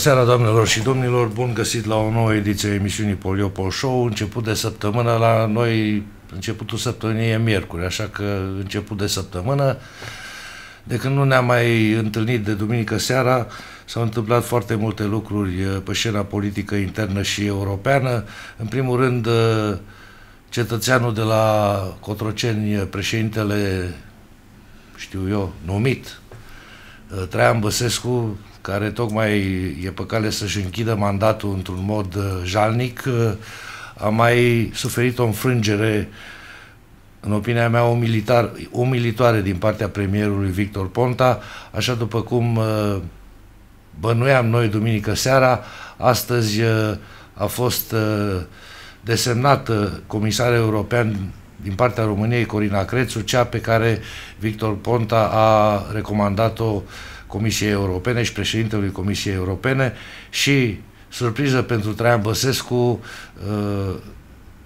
Bună seara, doamnelor și domnilor! Bun găsit la o nouă ediție a emisiunii Poliopol Show. Început de săptămână la noi, începutul săptămânii e miercuri, așa că început de săptămână. De când nu ne-am mai întâlnit de duminică seara, s-au întâmplat foarte multe lucruri pe scena politică internă și europeană. În primul rând, cetățeanul de la Cotroceni, președintele, știu eu, numit, Traian Băsescu, care tocmai e pe cale să-și închidă mandatul într-un mod uh, jalnic, uh, a mai suferit o înfrângere, în opinia mea, umilitar, umilitoare din partea premierului Victor Ponta, așa după cum uh, bănuiam noi duminică seara, astăzi a fost desemnată comisar european din partea României, Corina Crețu, cea pe care Victor Ponta a recomandat-o Comisiei Europene și președintelui Comisiei Europene și, surpriză pentru Traian Băsescu, uh,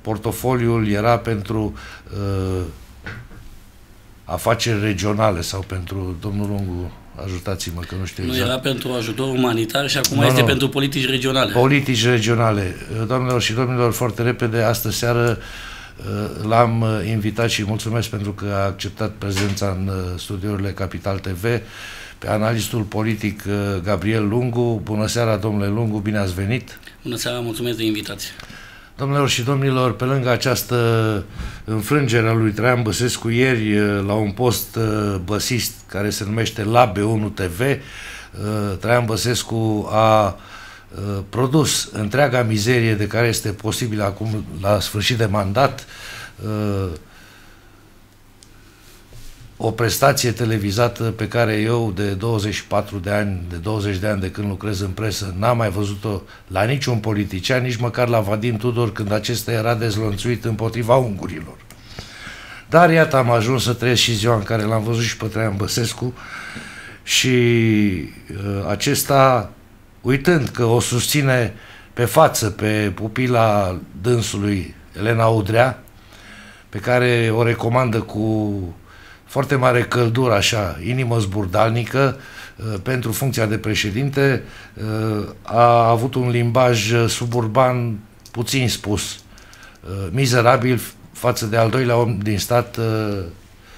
portofoliul era pentru uh, afaceri regionale sau pentru domnul Lungu ajutați-mă că nu știu nu exact. era pentru ajutor umanitar și acum no, este no. pentru politici regionale. Politici regionale. Doamnelor și domnilor, foarte repede, astă seară l-am invitat și mulțumesc pentru că a acceptat prezența în studiourile Capital TV pe analistul politic uh, Gabriel Lungu. Bună seara, domnule Lungu, bine ați venit! Bună seara, mulțumesc de invitație! Domnilor și domnilor, pe lângă această înfrângere a lui Traian Băsescu ieri uh, la un post uh, băsist care se numește La B1 TV, Traian Băsescu a produs întreaga mizerie de care este posibil acum la sfârșit de mandat o prestație televizată pe care eu de 24 de ani, de 20 de ani de când lucrez în presă, n-am mai văzut-o la niciun politician, nici măcar la Vadim Tudor când acesta era dezlănțuit împotriva ungurilor. Dar iată am ajuns să trăiesc și ziua în care l-am văzut și pe Traian Băsescu și uh, acesta, uitând că o susține pe față pe pupila dânsului Elena Udrea, pe care o recomandă cu foarte mare căldură, așa, inimă zburdalnică, uh, pentru funcția de președinte, uh, a avut un limbaj suburban puțin spus, uh, mizerabil față de al doilea om din stat,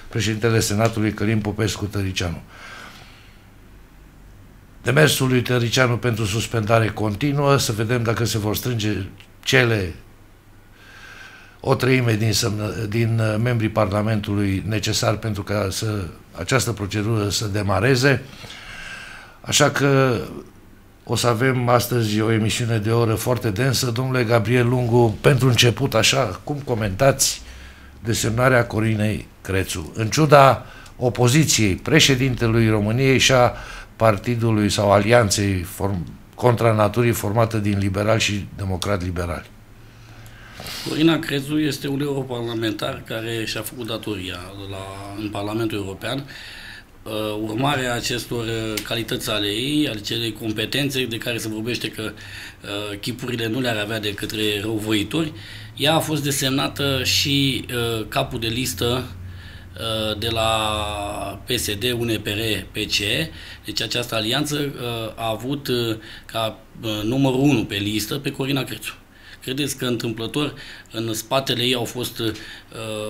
președintele Senatului Călim Popescu Tăricianu. Demersul lui Tăricianu pentru suspendare continuă, să vedem dacă se vor strânge cele o treime din, semnă, din uh, membrii Parlamentului necesar pentru ca să, această procedură să demareze. Așa că o să avem astăzi o emisiune de oră foarte densă. Domnule Gabriel Lungu, pentru început, așa, cum comentați desemnarea Corinei Crețu? În ciuda opoziției președintelui României și a partidului sau alianței form, contra naturii formată din liberali și democrat-liberali. Corina Crețu este un europarlamentar care și-a făcut datoria la, în Parlamentul European. Uh, urmarea acestor uh, calități ale ei, ale celei competențe de care se vorbește că uh, chipurile nu le-ar avea de către răuvoitori, ea a fost desemnată și uh, capul de listă uh, de la PSD, UNPR, PCE. Deci această alianță uh, a avut ca numărul 1 pe listă pe Corina Crețu. Credeți că întâmplător în spatele ei au fost uh,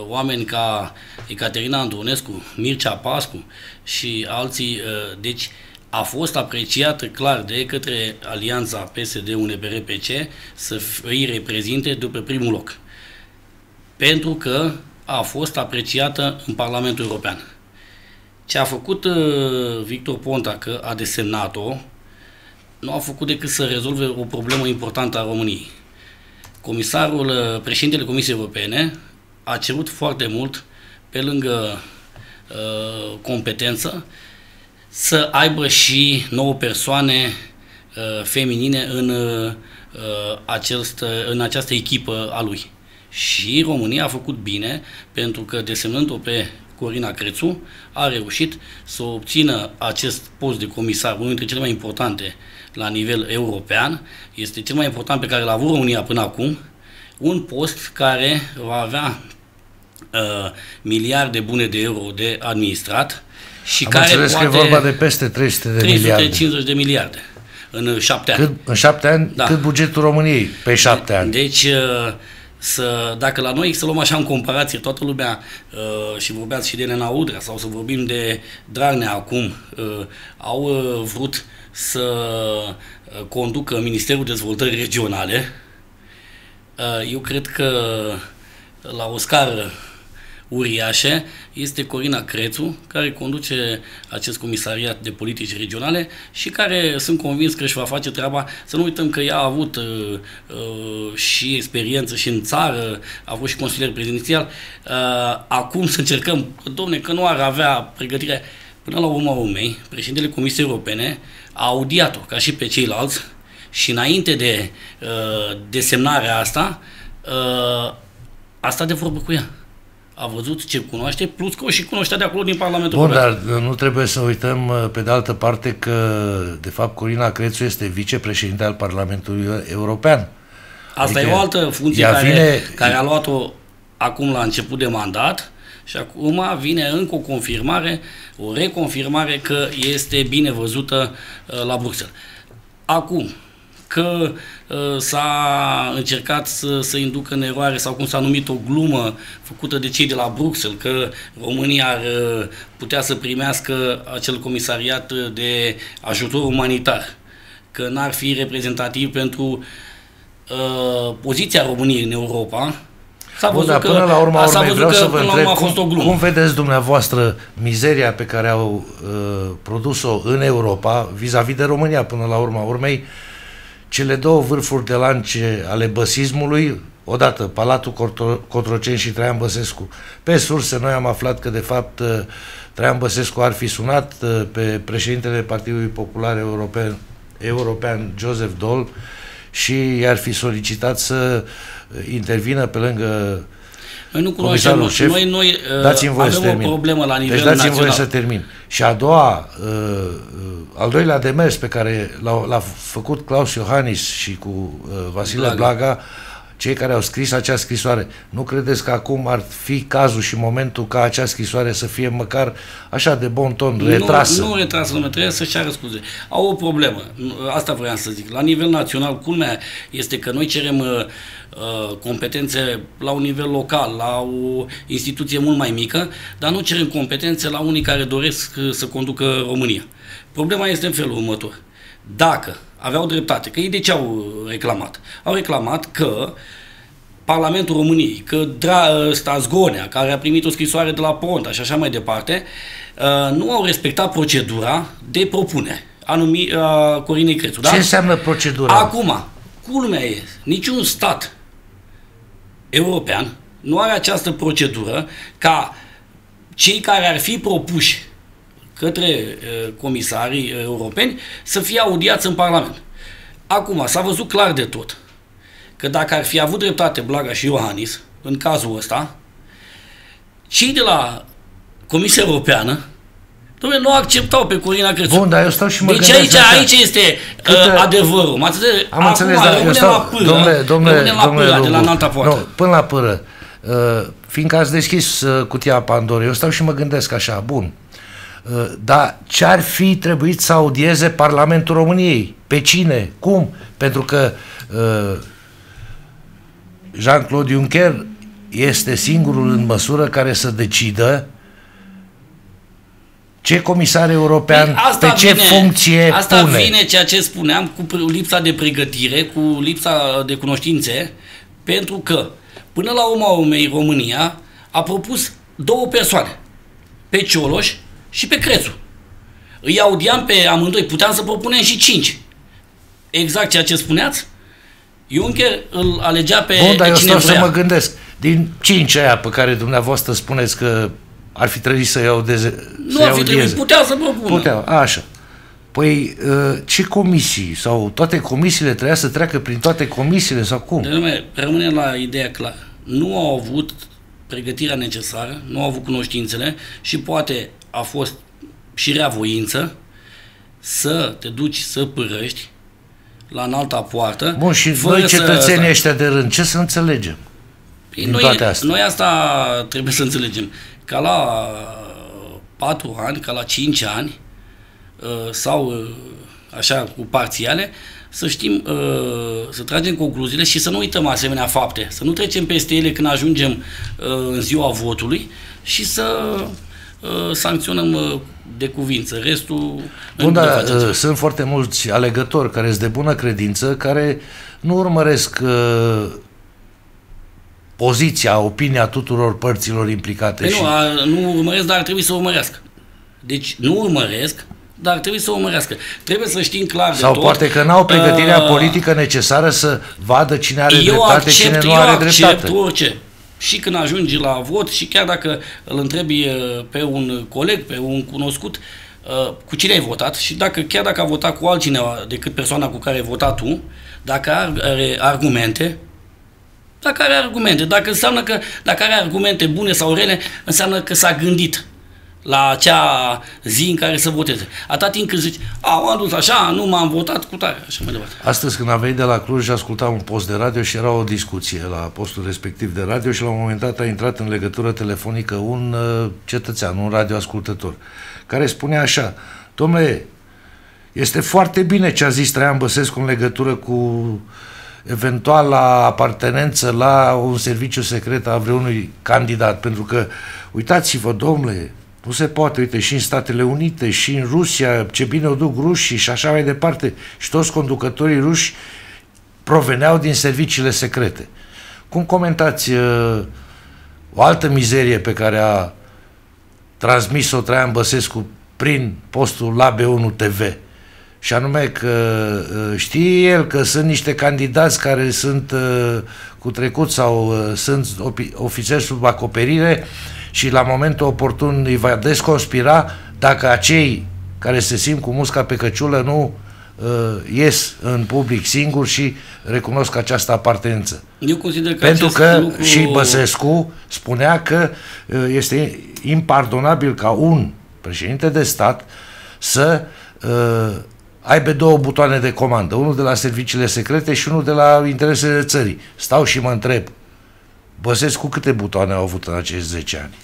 oameni ca Ecaterina Antonescu, Mircea Pascu și alții, uh, deci a fost apreciată clar de către alianța PSD-UNPR-PC să îi reprezinte după primul loc. Pentru că a fost apreciată în Parlamentul European. Ce a făcut uh, Victor Ponta, că a desemnat-o, nu a făcut decât să rezolve o problemă importantă a României comisarul, uh, președintele Comisiei Europene a cerut foarte mult, pe lângă uh, competență, să aibă și nouă persoane uh, feminine în, uh, acest, în această echipă a lui. Și România a făcut bine pentru că desemnând-o pe Corina Crețu a reușit să obțină acest post de comisar, unul dintre cele mai importante la nivel european, este cel mai important pe care l-a avut România până acum, un post care va avea uh, miliarde bune de euro de administrat și Am care înțeles poate că e vorba de peste 300 de 350 miliarde. de miliarde. în șapte ani. Cât, în șapte ani? Da. Cât bugetul României pe șapte ani? Deci, uh, să, dacă la noi să luăm așa în comparație, toată lumea, uh, și vorbeați și de Nena Udrea, sau să vorbim de Dragnea acum, uh, au uh, vrut să uh, conducă Ministerul Dezvoltării Regionale, uh, eu cred că la o scară uriașe este Corina Crețu, care conduce acest comisariat de politici regionale și care sunt convins că își va face treaba. Să nu uităm că ea a avut uh, uh, și experiență și în țară, a avut și consilier prezidențial. Uh, acum să încercăm, domne, că nu ar avea pregătire. Până la urmă urmei, președintele Comisiei Europene a audiat-o, ca și pe ceilalți, și înainte de uh, desemnarea asta, uh, a stat de vorbă cu ea a văzut ce cunoaște, plus că o și cunoștea de acolo din Parlamentul Bun, dar nu trebuie să uităm uh, pe de altă parte că, de fapt, Corina Crețu este vicepreședinte al Parlamentului European. Asta adică e o altă funcție care, vine... care a luat-o acum la început de mandat și acum vine încă o confirmare, o reconfirmare că este bine văzută uh, la Bruxelles. Acum, că uh, s-a încercat să, să inducă în eroare sau cum s-a numit o glumă făcută de cei de la Bruxelles, că România ar uh, putea să primească acel comisariat de ajutor umanitar, că n-ar fi reprezentativ pentru uh, poziția României în Europa, S-a văzut Bun, că, până la urma urmei vreau să vă întreb cum, cum vedeți dumneavoastră mizeria pe care au uh, produs-o în Europa vis-a-vis -vis de România până la urma urmei cele două vârfuri de lance ale băsismului, odată Palatul Cotroceni și Traian Băsescu. Pe surse noi am aflat că de fapt uh, Traian Băsescu ar fi sunat uh, pe președintele Partidului Popular European, European Joseph Dol și i-ar fi solicitat să uh, intervină pe lângă noi nu cunoaștem, șef, noi, noi uh, dați avem să termin. o problemă la nivel deci dați național. voie să termin. Și a doua, uh, uh, al doilea demers pe care l-a, făcut Claus Iohannis și cu uh, Vasile Blaga, Blaga cei care au scris acea scrisoare, nu credeți că acum ar fi cazul și momentul ca acea scrisoare să fie măcar așa de bon ton, retrasă? Nu, nu retrasă, nu trebuie să-și ceară scuze. Au o problemă, asta vreau să zic. La nivel național, culmea este că noi cerem uh, uh, competențe la un nivel local, la o instituție mult mai mică, dar nu cerem competențe la unii care doresc uh, să conducă România. Problema este în felul următor. Dacă aveau dreptate. Că ei de ce au reclamat? Au reclamat că Parlamentul României, că Dra- ăsta Zgonea, care a primit o scrisoare de la Ponta și așa mai departe, uh, nu au respectat procedura de propunere a numi a Corinei Crețu. Da? Ce înseamnă procedura? Acum, culmea e, niciun stat european nu are această procedură ca cei care ar fi propuși către uh, comisarii uh, europeni să fie audiați în Parlament. Acum, s-a văzut clar de tot că dacă ar fi avut dreptate Blaga și Iohannis, în cazul ăsta, cei de la Comisia Europeană Dom'le, nu acceptau pe Corina Crețu. Bun, dar eu stau și mă Deci aici, așa. aici este Câte... uh, adevărul. Mă Am Acum, înțeles, dar eu stau, la pâră, domnule, domnule, la domnule pâră, de la înalta poartă. Nu, până la pâră. Uh, fiindcă ați deschis uh, cutia Pandora, eu stau și mă gândesc așa, bun, Uh, dar ce ar fi trebuit să audieze Parlamentul României? Pe cine? Cum? Pentru că uh, Jean-Claude Juncker este singurul în măsură care să decidă ce comisar european, păi asta pe ce vine, funcție Asta pune. vine ceea ce spuneam cu lipsa de pregătire, cu lipsa de cunoștințe, pentru că până la urma urmei România a propus două persoane, pe Cioloș și pe Crețu. Îi audiam pe amândoi, puteam să propunem și cinci. Exact ceea ce spuneați, Juncker îl alegea pe, Bun, dar pe eu stau să mă gândesc. Din cinci aia pe care dumneavoastră spuneți că ar fi trebuit să iau de Nu ar fi trebuit, putea să propună. Putea, așa. Păi ă, ce comisii? Sau toate comisiile trebuia să treacă prin toate comisiile sau cum? De nume, rămâne la ideea clară. Nu au avut pregătirea necesară, nu au avut cunoștințele și poate a fost și rea voință să te duci să părăști la înalta poartă. Bun, și noi cetățenii să... ăștia de rând, ce să înțelegem păi noi, toate astea? Noi asta trebuie să înțelegem. Ca la 4 ani, ca la 5 ani, uh, sau uh, așa cu parțiale, să știm, uh, să tragem concluziile și să nu uităm asemenea fapte, să nu trecem peste ele când ajungem uh, în ziua votului și să uh, sancționăm de cuvință. Restul... Bun, dar sunt foarte mulți alegători care sunt de bună credință, care nu urmăresc poziția, opinia tuturor părților implicate. Păi și... nu, a, nu urmăresc, dar ar trebui să urmărească. Deci nu urmăresc, dar trebuie să o urmărească. Trebuie să știm clar Sau de poate că n-au pregătirea uh, politică necesară să vadă cine are dreptate, accept, cine nu are dreptate. Eu orice. Și când ajungi la vot și chiar dacă îl întrebi uh, pe un coleg, pe un cunoscut, uh, cu cine ai votat și dacă chiar dacă a votat cu altcineva decât persoana cu care ai votat tu, dacă are argumente, dacă are argumente, dacă înseamnă că dacă are argumente bune sau rele, înseamnă că s-a gândit la acea zi în care să voteze. Atât timp când zici, a, am dus așa, nu m-am votat cu tare, așa mai departe. Astăzi când am venit de la Cluj, ascultam un post de radio și era o discuție la postul respectiv de radio și la un moment dat a intrat în legătură telefonică un uh, cetățean, un radioascultător, care spunea așa, domnule, este foarte bine ce a zis Traian Băsescu în legătură cu eventuala apartenență la un serviciu secret a vreunui candidat, pentru că, uitați-vă, domnule, nu se poate, uite, și în Statele Unite, și în Rusia, ce bine o duc rușii și așa mai departe. Și toți conducătorii ruși proveneau din serviciile secrete. Cum comentați uh, o altă mizerie pe care a transmis-o Traian Băsescu prin postul la B1 TV? Și anume că uh, știe el că sunt niște candidați care sunt uh, cu trecut sau uh, sunt ofițeri sub acoperire și la momentul oportun îi va desconspira dacă acei care se simt cu musca pe căciulă nu uh, ies în public singur și recunosc această apartență. Eu consider că Pentru că lucru... și Băsescu spunea că uh, este impardonabil ca un președinte de stat să uh, aibă două butoane de comandă, unul de la serviciile secrete și unul de la interesele țării. Stau și mă întreb, Băsescu câte butoane au avut în acești 10 ani?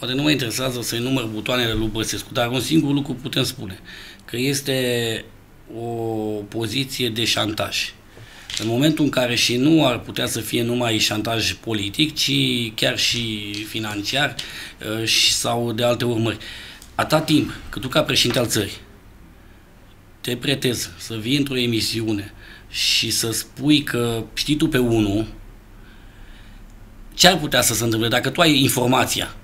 Poate nu mă interesează să-i număr butoanele lui Băsescu, dar un singur lucru putem spune, că este o poziție de șantaj. În momentul în care și nu ar putea să fie numai șantaj politic, ci chiar și financiar uh, sau de alte urmări. Atât timp cât tu ca președinte al țării te pretezi să vii într-o emisiune și să spui că știi tu pe unul, ce ar putea să se întâmple dacă tu ai informația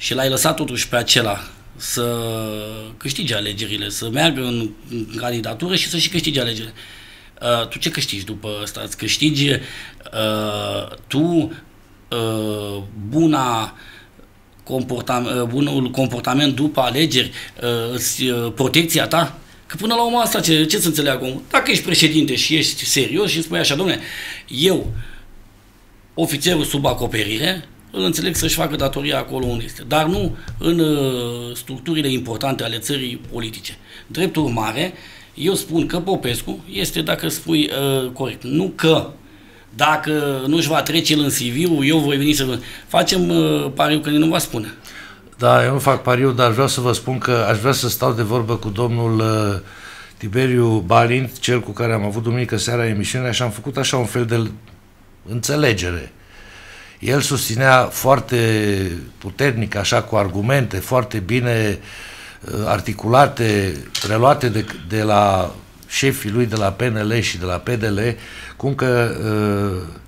și l-ai lăsat totuși pe acela să câștige alegerile, să meargă în, în candidatură și să și câștige alegerile. Uh, tu ce câștigi după asta? Îți câștigi uh, tu uh, buna comportament, uh, bunul comportament după alegeri, uh, uh, protecția ta? Că până la urmă asta ce, ce să înțeleagă omul? Dacă ești președinte și ești serios și spui așa, domne, eu, ofițerul sub acoperire, îl înțeleg să-și facă datoria acolo unde este, dar nu în uh, structurile importante ale țării politice. Drept urmare, eu spun că Popescu este, dacă spui uh, corect, nu că dacă nu-și va trece el în cv eu voi veni să facem uh, pariu că nu va spune. Da, eu nu fac pariu, dar vreau să vă spun că aș vrea să stau de vorbă cu domnul uh, Tiberiu Balint, cel cu care am avut duminică seara emisiunea și am făcut așa un fel de înțelegere el susținea foarte puternic, așa, cu argumente foarte bine uh, articulate, preluate de, de la șefii lui de la PNL și de la PDL, cum că uh,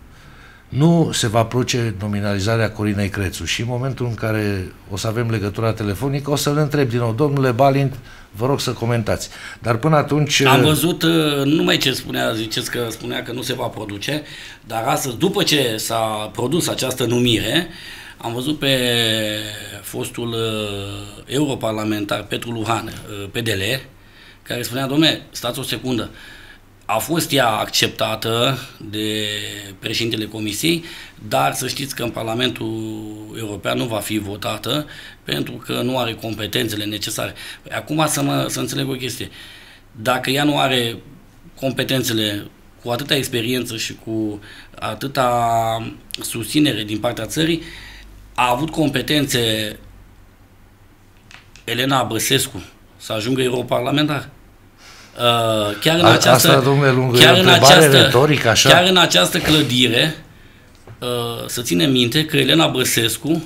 nu se va produce nominalizarea Corinei Crețu. Și în momentul în care o să avem legătura telefonică o să-l întreb din nou, domnule Balint, vă rog să comentați. Dar până atunci... Am uh, văzut, uh, nu mai ce spunea, ziceți că spunea că nu se va produce, dar astăzi, după ce s-a produs această numire, am văzut pe fostul uh, europarlamentar Petru Luhan, PDL, care spunea, domne, stați o secundă, a fost ea acceptată de președintele Comisiei, dar să știți că în Parlamentul European nu va fi votată pentru că nu are competențele necesare. Păi acum să, mă, să înțeleg o chestie. Dacă ea nu are competențele cu atâta experiență și cu atâta susținere din partea țării, a avut competențe Elena Băsescu să ajungă europarlamentar. Uh, chiar în A- această, asta, domnule Lungu, e chiar o în întrebare această, retorică, așa? Chiar în această clădire, uh, să ținem minte că Elena Băsescu,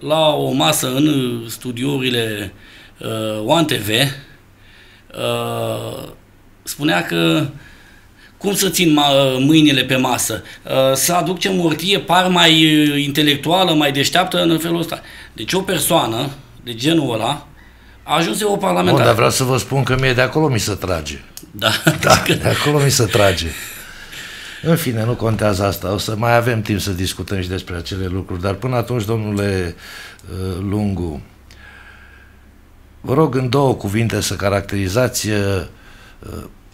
la o masă în studiourile uh, One TV, uh, spunea că cum să țin ma- mâinile pe masă? Uh, Să aduc ce mortie, par mai uh, intelectuală, mai deșteaptă în felul ăsta. Deci o persoană de genul ăla a ajuns Bun, europarlamentar. dar vreau să vă spun că mie de acolo mi se trage. Da, Da, de acolo mi se trage. În fine, nu contează asta. O să mai avem timp să discutăm și despre acele lucruri. Dar până atunci, domnule uh, Lungu, vă rog în două cuvinte să caracterizați uh,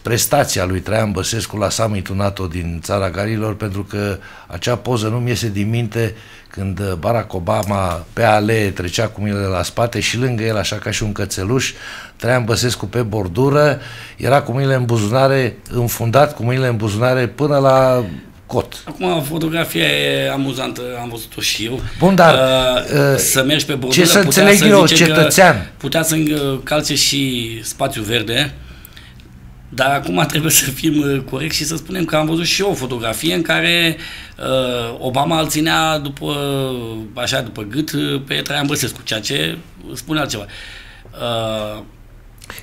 prestația lui Traian Băsescu la summitul NATO din țara Galilor, pentru că acea poză nu-mi iese din minte când uh, Barack Obama pe alee trecea cu mâinile la spate și lângă el, așa ca și un cățeluș, Traian Băsescu pe bordură, era cu mâinile în buzunare, înfundat cu mâinile în buzunare până la cot. Acum, fotografia e amuzantă, am văzut-o și eu. Bun, dar, Uh, uh, să mergi pe bordură, ce să putea înțeleg eu, zice că cetățean? Putea să calce și spațiu verde, dar acum trebuie să fim uh, corecți și să spunem că am văzut și eu o fotografie în care uh, Obama îl ținea după, așa, după gât uh, pe Traian Băsescu, ceea ce spune altceva. Uh,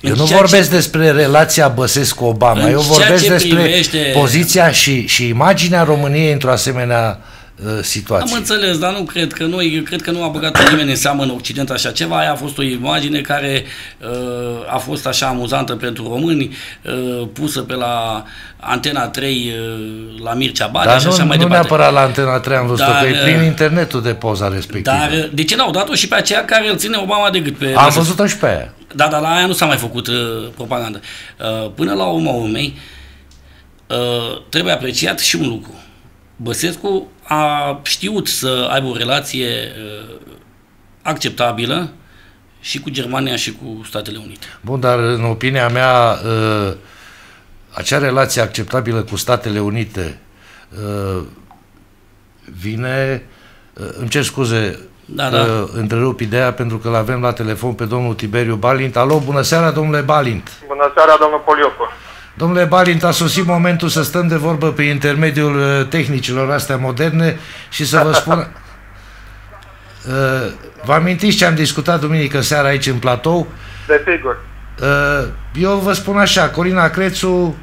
Eu în nu ceea vorbesc despre relația Băsescu-Obama, În eu ceea vorbesc ce despre privește- poziția și, și imaginea României într-o asemenea uh, Am situație. înțeles, dar nu cred că noi, eu cred că nu a băgat nimeni în seamă în Occident așa ceva. Aia a fost o imagine care uh, a fost așa amuzantă pentru români, uh, pusă pe la Antena 3 uh, la Mircea Badea Dar și nu, așa mai nu departe. neapărat la Antena 3 am văzut-o, Dar, că e prin uh, internetul de poza respectivă. Dar uh, de ce n-au dat-o și pe aceea care îl ține Obama de gât? Pe am văzut-o și pe aia. Da, dar la aia nu s-a mai făcut uh, propagandă. Uh, până la urma urmei, uh, trebuie apreciat și un lucru. Băsescu a știut să aibă o relație uh, acceptabilă și cu Germania și cu Statele Unite. Bun, dar în opinia mea, uh, acea relație acceptabilă cu Statele Unite uh, vine, uh, îmi cer scuze, Da, da. uh, întrerup ideea pentru că l-avem la telefon pe domnul Tiberiu Balint. Alo, bună seara, domnule Balint. Bună seara, domnul Poliocor. Domnule Balint, a sosit momentul să stăm de vorbă pe intermediul uh, tehnicilor astea moderne și să vă spun... Uh, Vă amintiți ce am discutat duminică seara aici în platou? Desigur. Uh, Eu vă spun așa, Corina Crețu,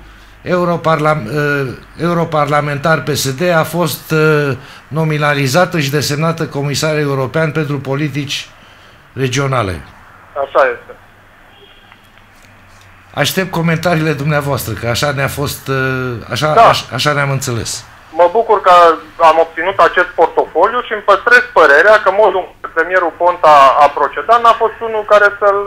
europarlam, uh, europarlamentar PSD, a fost uh, nominalizată și desemnată comisar european pentru politici regionale. Așa este. Aștept comentariile dumneavoastră, că așa ne-a fost, uh, așa, Da. așa, așa ne-am înțeles. Mă bucur că am obținut acest portofoliu și îmi păstrez părerea că modul în care premierul Ponta a procedat n-a fost unul care să-l,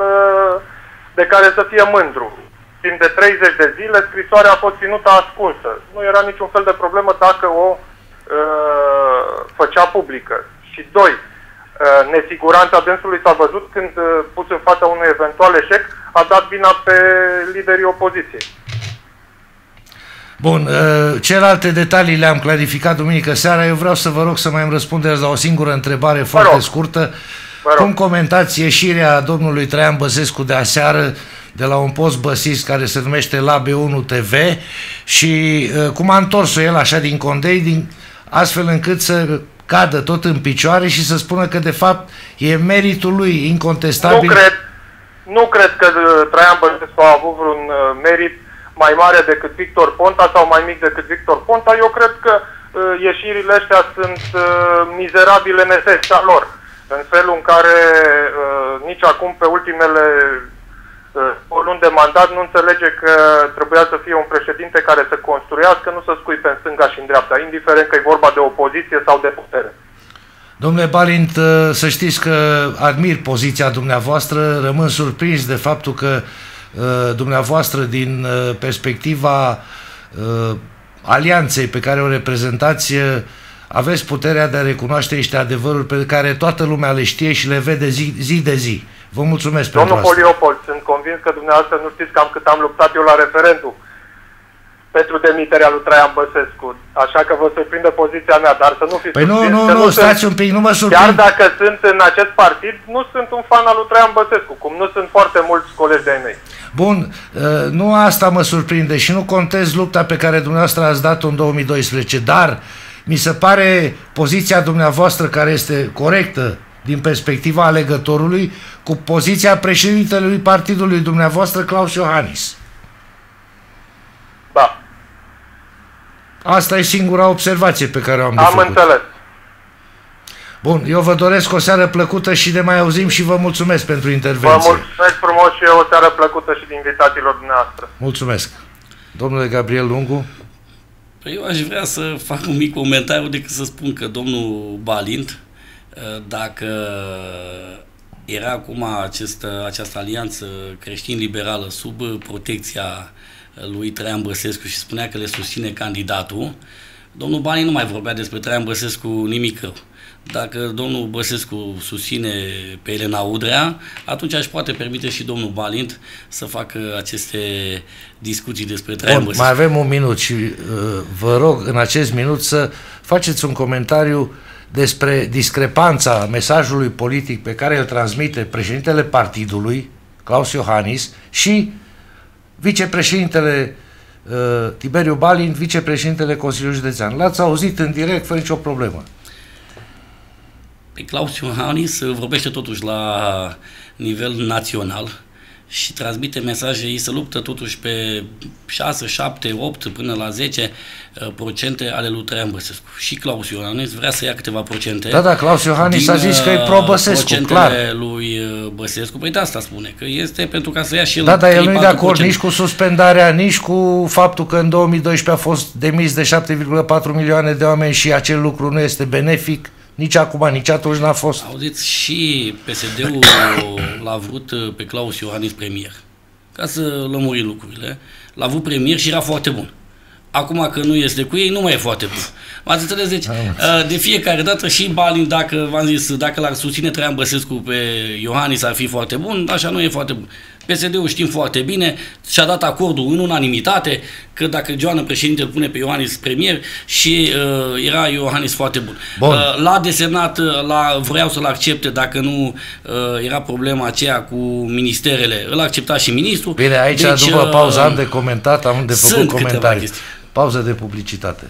de care să fie mândru. Timp de 30 de zile, scrisoarea a fost ținută ascunsă. Nu era niciun fel de problemă dacă o uh, făcea publică. Și doi, uh, nesiguranța dânsului s-a văzut când, uh, pus în fața unui eventual eșec, a dat vina pe liderii opoziției. Bun, uh, celelalte detalii le-am clarificat duminică seara. Eu vreau să vă rog să mai îmi răspundeți la o singură întrebare foarte rog. scurtă. Vă rog. Cum comentați ieșirea domnului Traian Băsescu de aseară de la un post băsist care se numește la B1 TV și uh, cum a întors-o el așa din condei, din, astfel încât să cadă tot în picioare și să spună că de fapt e meritul lui incontestabil. Nu cred, nu cred că uh, Traian Băsescu a avut vreun uh, merit mai mare decât Victor Ponta sau mai mic decât Victor Ponta. Eu cred că uh, ieșirile astea sunt uh, mizerabile în esența lor. În felul în care uh, nici acum pe ultimele uh, o luni de mandat nu înțelege că trebuia să fie un președinte care să construiască, nu să scuipe în stânga și în dreapta, indiferent că e vorba de opoziție sau de putere. Domnule Balint, uh, să știți că admir poziția dumneavoastră, rămân surprins de faptul că uh, dumneavoastră din uh, perspectiva uh, alianței pe care o reprezentați uh, aveți puterea de a recunoaște niște adevăruri pe care toată lumea le știe și le vede zi, zi de zi. Vă mulțumesc Domnul pentru asta. Poliopol, sunt convins că dumneavoastră nu știți cam cât am luptat eu la referendum. pentru demiterea lui Traian Băsescu. Așa că vă surprinde poziția mea, dar să nu fiți Păi nu, nu, că nu, sunt- stați un pic, nu mă Chiar surprind. dacă sunt în acest partid, nu sunt un fan al lui Traian Băsescu, cum nu sunt foarte mulți colegi de-ai mei. Bun, uh, nu asta mă surprinde și nu contez lupta pe care dumneavoastră ați dat-o în 2012, dar mi se pare poziția dumneavoastră care este corectă din perspectiva alegătorului cu poziția președintelui partidului dumneavoastră, Claus Iohannis. Da, Asta e singura observație pe care o am de am făcut. înțeles. Bun, eu vă doresc o seară plăcută și de mai auzim și vă mulțumesc pentru Vă intervenție. mulțumesc frumos și eu o seară plăcută și de invitațiilor dumneavoastră. Mulțumesc. Domnule Gabriel Lungu, Păi eu aș vrea să fac un mic comentariu decât să spun că domnul Balint, uh, dacă era acum acest, această alianță creștin-liberală sub protecția lui Traian Băsescu și spunea că le susține candidatul, domnul Balint nu mai vorbea despre Traian Băsescu nimic rău. Dacă domnul Băsescu susține pe Elena Udrea, atunci aș poate permite și domnul Balint să facă aceste discuții despre Traian Bun, Băsescu. mai avem un minut și uh, vă rog în acest minut să faceți un comentariu despre discrepanța mesajului politic pe care îl transmite președintele partidului, Claus Iohannis, și vicepreședintele uh, Tiberiu Balin, vicepreședintele Consiliului Județean. L-ați auzit în direct fără nicio problemă. Pe Claus Iohannis vorbește totuși la nivel național și transmite mesaje, ei se luptă totuși pe 6, 7, 8 până la 10 uh, procente ale lui Traian Băsescu. Și Claus Iohannis vrea să ia câteva procente. Da, da, Claus Iohannis a zis că e uh, pro-Băsescu, procentele clar. lui uh, Băsescu. Păi de asta spune, că este pentru ca să ia și el Da, dar el nu e 3-4%. de acord nici cu suspendarea, nici cu faptul că în 2012 a fost demis de 7,4 milioane de oameni și acel lucru nu este benefic. Nici acum, nici atunci n-a fost. Auziți, și PSD-ul l-a vrut uh, pe Claus Iohannis premier. Ca să lămuri lucrurile. L-a vrut premier și era foarte bun. Acum că nu este cu ei, nu mai e foarte bun. M-ați înțeles? Deci, uh, de fiecare dată și Balin, dacă v-am zis, dacă l-ar susține Traian Băsescu pe Iohannis, ar fi foarte bun, așa nu e foarte bun. PSD-ul știm foarte bine, și-a dat acordul în unanimitate că dacă Joana președinte îl pune pe Iohannis premier și uh, era Iohannis foarte bun. Bun. Uh, l-a desemnat, uh, la, vreau să-l accepte dacă nu uh, era problema aceea cu ministerele. Îl accepta și ministrul. Bine, aici Deci, după uh, pauza am de comentat, am de sunt făcut câteva comentarii. chestii. Pauză de publicitate.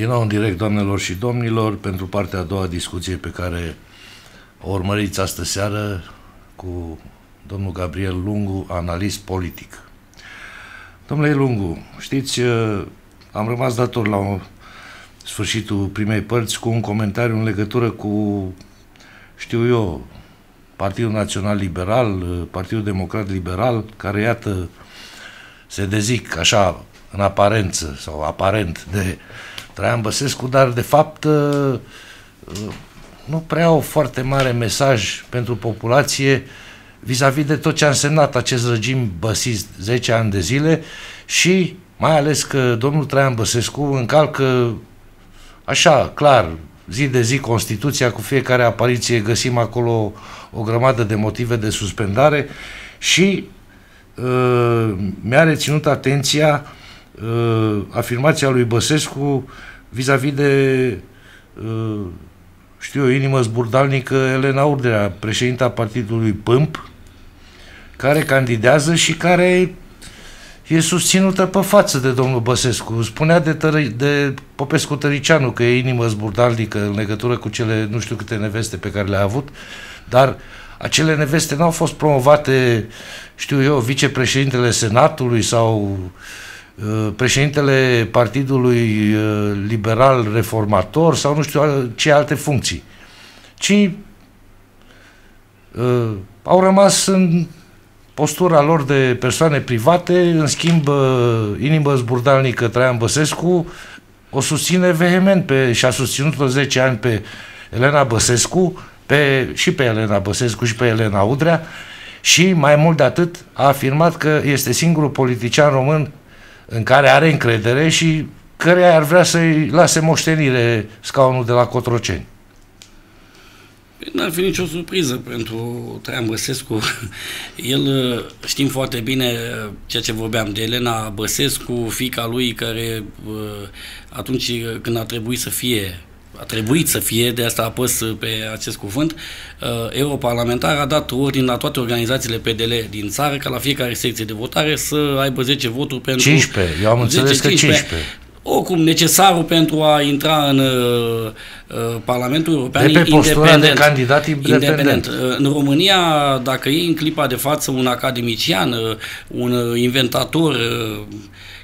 Din nou în direct, doamnelor și domnilor, pentru partea a doua discuție pe care o urmăriți astă seară cu domnul Gabriel Lungu, analist politic. Domnule Lungu, știți, eh, am rămas dator la o- sfârșitul primei părți cu un comentariu în legătură cu, știu eu, Partidul Național Liberal, eh, Partidul Democrat Liberal, care, iată, se dezic așa în aparență sau aparent de Traian Băsescu, dar de fapt uh, uh, nu prea au foarte mare mesaj pentru populație vis-a-vis de tot ce a însemnat acest regim băsist 10 ani de zile și mai ales că domnul Traian Băsescu încalcă așa, clar, zi de zi Constituția, cu fiecare apariție găsim acolo o grămadă de motive de suspendare și uh, mi-a reținut atenția uh, afirmația lui Băsescu vis-a-vis de uh, știu eu, inimă zburdalnică Elena Urdea, președinta partidului PâMP, care candidează și care e susținută pe față de domnul Băsescu. Spunea de, tără, de Popescu Tăricianu că e inimă zburdalnică în legătură cu cele nu știu câte neveste pe care le-a avut, dar acele neveste n-au fost promovate, știu eu, vicepreședintele Senatului sau uh, președintele Partidului uh, Liberal Reformator sau nu știu al- ce alte funcții, ci uh, au rămas în postura lor de persoane private, în schimb, inimă zburdalnică Traian Băsescu o susține vehement pe, și a susținut-o 10 ani pe Elena Băsescu, pe, și pe Elena Băsescu și pe Elena Udrea și mai mult de atât a afirmat că este singurul politician român în care are încredere și care ar vrea să-i lase moștenire scaunul de la Cotroceni. N-ar fi nicio surpriză pentru Traian Băsescu. El știm foarte bine ceea ce vorbeam de Elena Băsescu, fica lui care atunci când a trebuit să fie a trebuit să fie, de asta apăs pe acest cuvânt, uh, europarlamentar a dat ordin la toate organizațiile PDL din țară ca la fiecare secție de votare să aibă 10 voturi pentru... 15, eu am înțeles 10, că 15. 15. Oricum, necesarul pentru a intra în uh, uh Parlamentul European de pe independent. de candidat independent. independent. Uh, în România, dacă e în clipa de față un academician, uh, un inventator,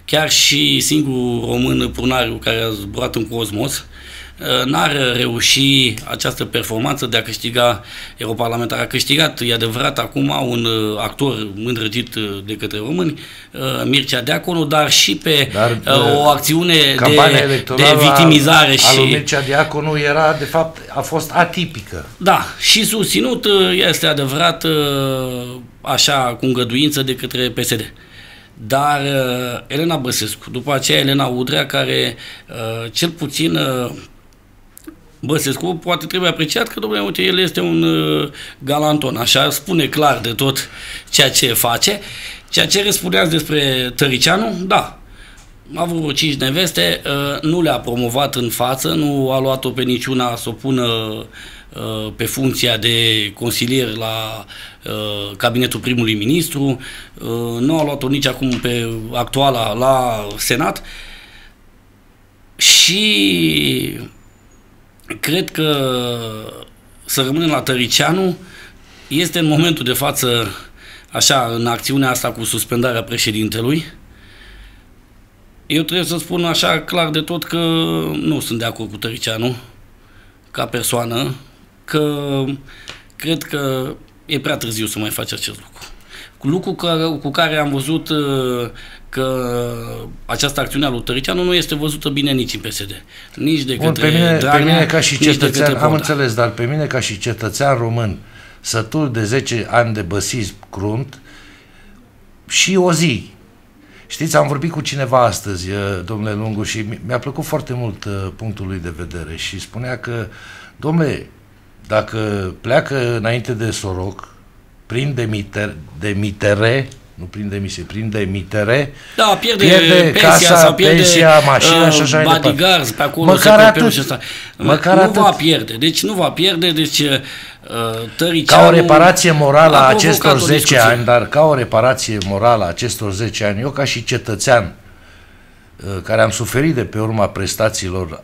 chiar și singurul român prunariu care a zburat în cosmos, Uh, n-ar reuși această performanță de a câștiga europarlamentar. A câștigat, e adevărat, acum un uh, actor îndrăgit uh, de către români, Mircea Deaconu, dar și pe dar, o acțiune de, de victimizare. A, și... Mircea Deaconu era, de fapt, a fost atipică. Da, și susținut, este adevărat, așa, cu îngăduință de către PSD. Dar Elena Băsescu, după aceea Elena Udrea, care cel puțin Băsescu poate trebuie apreciat că, domnule, uite, el este un uh, galanton, așa spune clar de tot ceea ce face. Ceea ce răspundeați despre Tăricianu, da, a avut vreo cinci neveste, uh, nu le-a promovat în față, nu a luat-o pe niciuna să o pună uh, pe funcția de consilier la uh, cabinetul primului ministru, uh, nu a luat-o nici acum pe actuala la Senat. Și cred că să rămânem la Tăricianu este în momentul de față așa, în acțiunea asta cu suspendarea președintelui. Eu trebuie să spun așa clar de tot că nu sunt de acord cu Tăricianu ca persoană, că cred că e prea târziu să mai faci acest lucru. Lucru cu, cu care am văzut uh, că această acțiune a lui Tăricianu nu este văzută bine nici în PSD. Nici de Bun, către pe mine, Dragnea, pe mine ca și cetățean, am înțeles, dar pe mine ca și cetățean român, sătul de 10 ani de băsism crunt și o zi. Știți, am vorbit cu cineva astăzi, uh, domnule Lungu, și mi-a plăcut foarte mult uh, punctul lui de vedere și spunea că, domnule, dacă pleacă înainte de Soroc, prin demiter, demitere, nu prin demisie, prin demitere, da, pierde, pierde pensia, casa, sau pierde pensia, mașina uh, și așa bodyguards pe acolo. Măcar atât. Și asta. Măcar nu atât. va pierde. Deci nu va pierde, deci uh, Tăricianu... Ca o reparație morală a acestor 10 ani, dar ca o reparație morală a acestor 10 ani, eu ca și cetățean uh, care am suferit de pe urma prestațiilor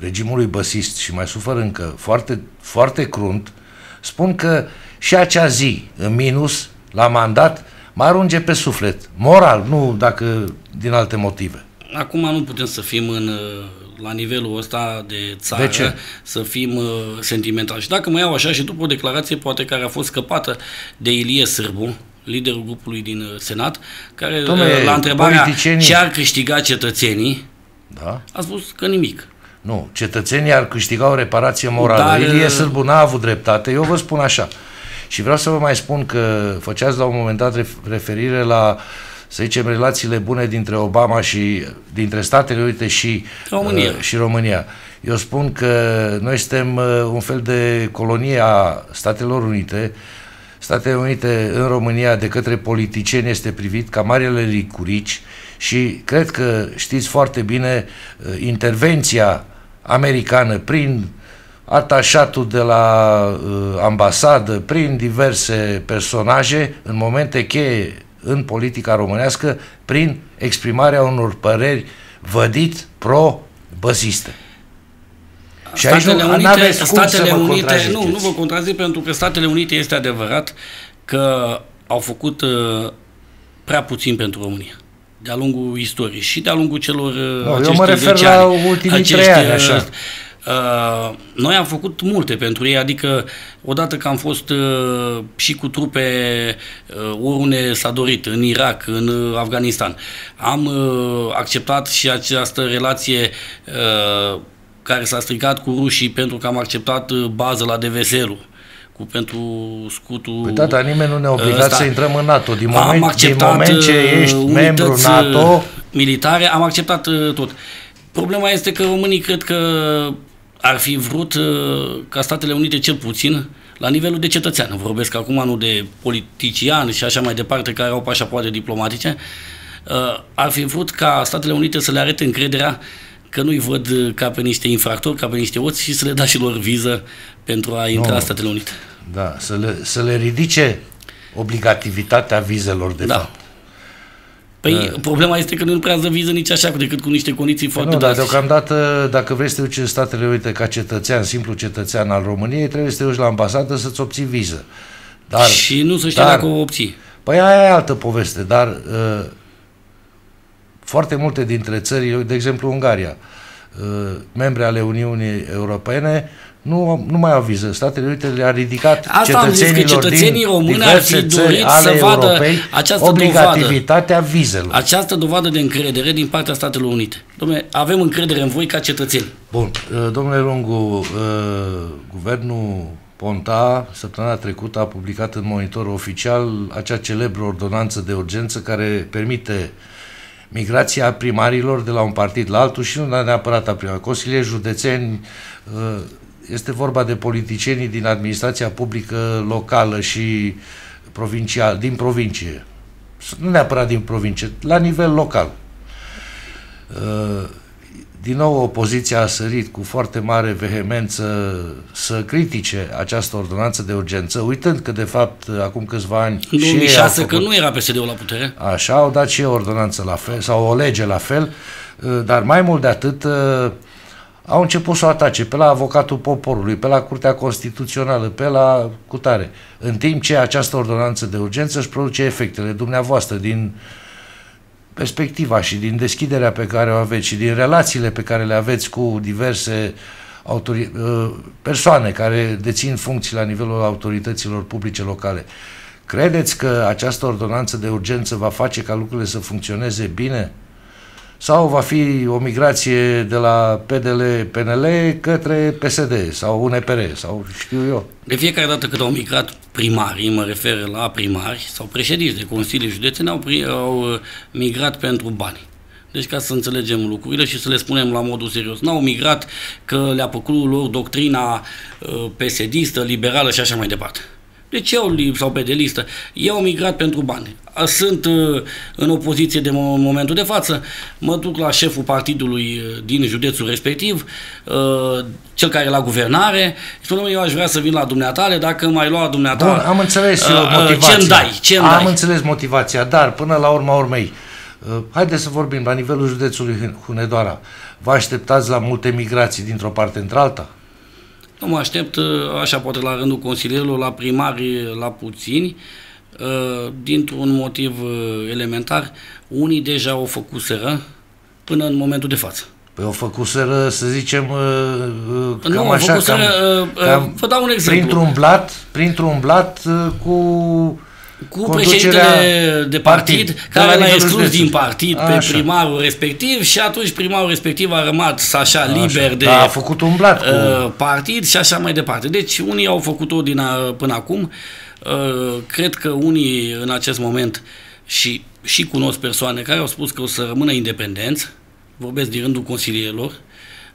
regimului băsist și mai sufer încă foarte, foarte crunt, spun că și acea zi în minus, la mandat, mă arunge pe suflet. Moral, nu dacă din alte motive. Acum nu putem să fim în, la nivelul ăsta de țară, de ce? să fim uh, sentimentali. Și dacă mă iau așa și după o declarație poate care a fost scăpată de Ilie Sârbu, liderul grupului din uh, Senat, care Tome, uh, la întrebarea politicienii... ce ar câștiga cetățenii, da? a spus că nimic. Nu, cetățenii ar câștiga o reparație morală. Dar, Ilie uh, Sârbu n-a avut dreptate. Eu vă spun așa. Și vreau să vă mai spun că făceați la un moment dat referire la să zicem, relațiile bune dintre Obama și dintre Statele Unite și România. Uh, și România. Eu spun că noi suntem uh, un fel de colonie a Statelor Unite. Statele Unite în România de către politicieni este privit ca marele licurici și cred că știți foarte bine uh, intervenția americană prin atașatul de la uh, ambasadă, prin diverse personaje, în momente cheie în politica românească, prin exprimarea unor păreri vădit pro-băsiste. Și Statele aici nu Unite, Statele Unite nu, nu vă contrazic pentru că Statele Unite este adevărat că au făcut uh, prea puțin pentru România de-a lungul istoriei și de-a lungul celor no, Eu mă refer la ultimii acești, trei ani, așa. Uh, noi am făcut multe pentru ei, adică odată că am fost uh, și cu trupe uh, oriunde s-a dorit, în Irak, în uh, Afganistan, am uh, acceptat și această relație uh, care s-a stricat cu rușii pentru că am acceptat uh, bază la DVSL-ul cu pentru scutul... Păi da, dar nimeni nu ne-a obligat ăsta. să intrăm în NATO. Din Am moment, din acceptat, moment ce uh, ești unități, membru uh, NATO, militare, am acceptat uh, tot. Problema este că românii cred că ar fi vrut uh, ca Statele Unite cel puțin la nivelul de cetățean. Vorbesc acum nu de politician și așa mai departe care au pașapoarte diplomatice. Uh, ar fi vrut ca Statele Unite să le arete încrederea că nu-i văd uh, ca pe niște infractori, ca pe niște oți și să le da și lor viză pentru a intra Nu. în Statele Unite. da, să, le, să le ridice obligativitatea vizelor, de Da. fapt. Păi problema este că nu prea dă viză nici așa, decât cu niște condiții foarte Nu, dar drastice. deocamdată, dacă vrei să te duci în Statele Unite ca cetățean, simplu cetățean al României, trebuie să te duci la ambasadă să-ți obții viză. Dar, Și nu se știe dar- dacă o obții. Păi aia e altă poveste, dar uh, foarte multe dintre țări, de exemplu Ungaria, uh, membre ale Uniunii Europene, nu, nu mai au viză. Statele Unite le-a ridicat Asta am zis, că cetățenilor cetățenii din români ar fi diverse țări dorit ale să vadă Europei această obligativitatea vizelor. Această dovadă de încredere din partea Statelor Unite. Dom'le, avem încredere în voi ca cetățeni. Bun, uh, domnule Lungu, uh, guvernul Ponta, săptămâna trecută, a publicat în monitorul oficial acea celebră ordonanță de urgență care permite migrația primarilor de la un partid la altul și nu neapărat a primarilor. Consilieri județeni, uh, este vorba de politicienii din administrația publică locală și provincial, din provincie. Nu neapărat din provincie, la nivel local. Uh, din nou opoziția a sărit cu foarte mare vehemență să critique această ordonanță de urgență, uitând că de fapt acum câțiva ani În și ei au 2006, făcut, că nu era PSD-ul la putere. Așa, au dat și ei o ordonanță la fel, sau o lege la fel, uh, dar mai mult de atât uh, au început să o atace pe la avocatul poporului, pe la Curtea Constituțională, pe la cutare, în timp ce această ordonanță de urgență își produce efectele dumneavoastră din perspectiva și din deschiderea pe care o aveți și din relațiile pe care le aveți cu diverse autori- uh, persoane care dețin funcții la nivelul autorităților publice locale. Credeți că această ordonanță de urgență va face ca lucrurile să funcționeze bine? Sau va fi o migrație de la PDL-PNL către PSD sau UNPR sau știu eu? De fiecare dată când au migrat primarii, mă refer la primari sau președinți de consilii județene, au, pri- au uh, migrat pentru bani. Deci ca să înțelegem lucrurile și să le spunem la modul serios. N-au migrat că le-a plăcut lor doctrina uh, PSD-istă, liberală și așa mai departe. Deci eu, li- sau pe de listă, eu au migrat pentru bani. A, Sunt uh, în opoziție de mo- momentul de față, mă duc la șeful partidului uh, din județul respectiv, uh, cel care e la guvernare, spune eu aș vrea să vin la dumneatale, dacă mai lua dumneata... Bun, am înțeles eu uh, uh, motivația. Ce-mi dai? Ce-mi am dai? înțeles motivația, dar până la urma urmei, uh, haideți să vorbim la nivelul județului Hun- Hunedoara. Vă așteptați la multe migrații dintr-o parte într-alta? Nu mă aștept, uh, așa poate la rândul consilierilor, la primari, la puțini, uh, dintr-un motiv uh, elementar. Unii deja o făcuseră până în momentul de față. Păi o făcuseră, să zicem, uh, uh, cam Nu, o așa, făcuseră, cam, uh, uh, cam vă dau un exemplu. Printr-un blat, printr-un blat uh, cu cu conducerea președintele de partid, partid, de care la l-a nivelul exclus județului. din partid pe Așa. primarul respectiv și atunci primarul respectiv a rămas așa, liber de Da, a făcut un blat cu... uh, partid și așa mai departe. Deci unii au făcut-o din a, până acum. Uh, cred că unii în acest moment și, și cunosc persoane care au spus că o să rămână independenți, vorbesc din rândul consilierilor,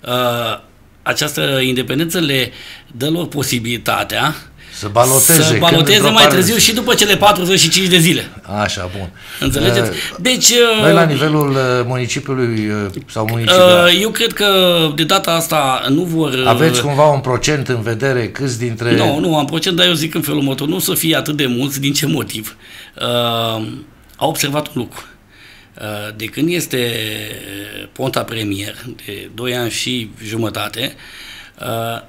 uh, această independență le dă lor posibilitatea Să baloteze. să când baloteze într-o mai parte- târziu și după cele 45 de zile. Așa, bun. Înțelegeți? Uh, Deci, Noi la uh, nivelul uh, municipiului uh, sau municipiul uh, eu cred că de data asta nu vor... uh, aveți cumva un procent în vedere câți dintre... Nu, nu am procent, dar eu zic în felul următor, nu o să fie atât de mulți, din ce motiv? Uh, a observat un lucru. Uh, de când este Ponta premier, de 2 ani și jumătate, uh,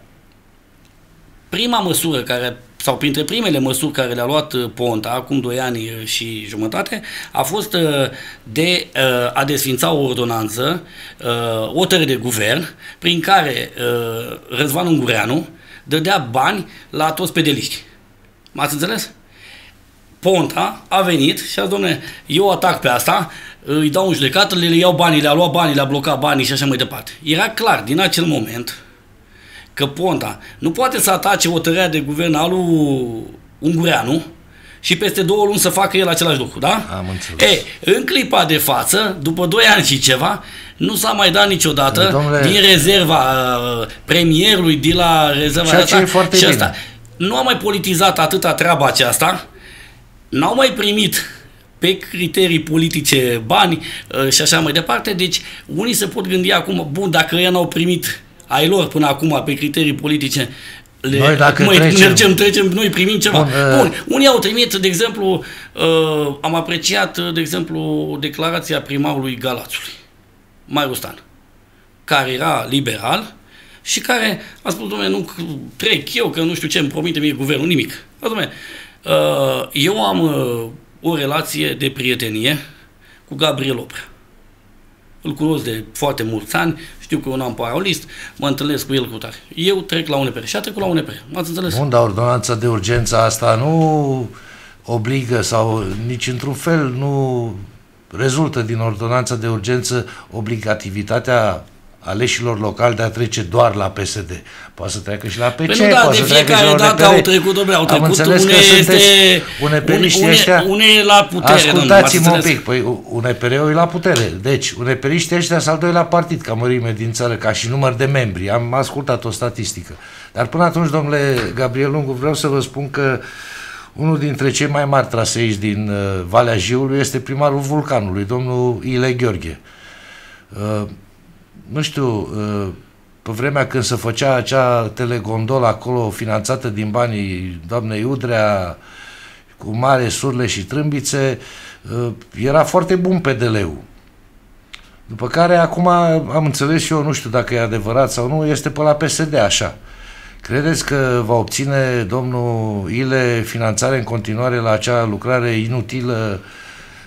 prima măsură care sau printre primele măsuri care le-a luat uh, Ponta acum 2 ani uh, și jumătate, a fost uh, de a desfința o ordonanță, o tără de guvern, prin care Răzvan Ungureanu dădea bani la toți pedeliști. M-ați înțeles? Ponta a venit și a zis, domnule, eu atac pe asta, îi dau un judecat, le iau banii, le-a luat banii, le-a blocat banii și așa mai departe. Era clar, din acel moment, că Ponta nu poate să atace o tărea de guvern al lui Ungureanu și peste două luni să facă el același lucru, da? Am înțeles. E, în clipa de față, după doi ani și ceva, nu s-a mai dat niciodată Domnule... din rezerva uh, premierului, de la rezerva Ceea ce asta, e foarte și bine. asta. Nu a mai politizat atâta treaba aceasta, n-au mai primit pe criterii politice bani uh, și așa mai departe, deci unii se pot gândi acum, bun, dacă ei n-au primit ai lor până acum pe criterii politice le, Noi dacă noi trecem- mergem, trecem, noi primim ceva. Bun, Bun, uh, unii au trimit, de exemplu, uh, am apreciat, uh, de exemplu, declarația primarului Galațului, Mariu Stan, care era liberal și care a spus, domnule, nu trec eu, că nu știu ce îmi promite mie guvernul, nimic. A, domnule, uh, eu am uh, o relație de prietenie cu Gabriel Oprea. Îl cunosc de foarte mulți ani, știu că e un am parolist, mă întâlnesc cu el cu tare. Eu trec la UNPR și a trecut la UNPR. M-ați înțeles? Bun, dar ordonanța de urgență asta nu obligă sau nici într-un fel nu rezultă din ordonanța de urgență obligativitatea aleșilor locali de a trece doar la PSD. Poate să treacă și la PC, Păi nu, da, poate de să treacă și fiecare la dată UNPR. au trecut, domnule, au Am trecut, înțeles une că este, sunteți UNPR-iștii une, ăștia. une, une la putere, Ascultați-mă domnule, un m-ați pic, păi UNPR-ul e la putere. Deci, UNPR-iștii ăștia sunt al doilea partid ca mărime din țară, ca și număr de membri. Am ascultat o statistică. Dar până atunci, domnule Gabriel Lungu, vreau să vă spun că unul dintre cei mai mari traseiști din uh, Valea Jiului este primarul Vulcanului, domnul Ile Gheorghe. Uh, nu știu, uh, pe vremea când se făcea acea telegondolă acolo, finanțată din banii doamnei Udrea, cu mare surle și trâmbițe, uh, era foarte bun PDL-ul. După care acum am înțeles și eu, nu știu dacă e adevărat sau nu, este pe la PSD așa. Credeți că va obține domnul Ile finanțare în continuare la acea lucrare inutilă